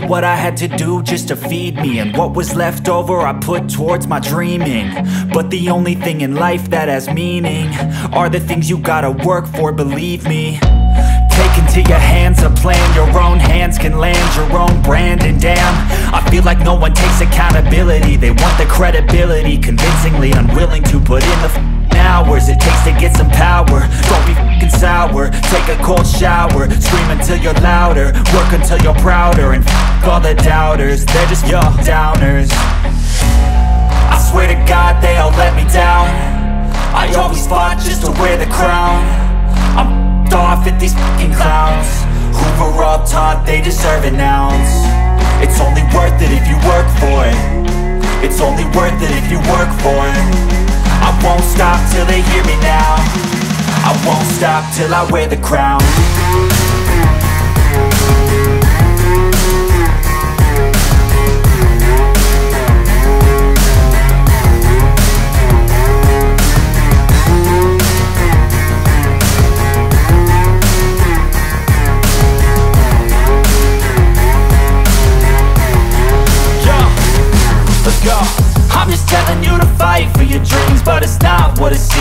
did what I had to do just to feed me. And what was left over I put towards my dreaming. But the only thing in life that has meaning Are the things you gotta work for, believe me. Take into your hands a plan Your own hands can land your own brand. And damn, I feel like no one takes accountability. They want the credibility Convincingly unwilling to put in the hours It takes to get some power. Don't be sour. Take a cold shower Scream until you're louder Work until you're prouder And f*** all the doubters They're just your downers. I swear to God they all let me down. I always fought just to wear the crown. I'm f***ed off at these fucking clowns. Who were all taught they deserve an ounce. It's only worth it if you work for it. It's only worth it if you work for it. I won't stop till they hear me now. I won't stop till I wear the crown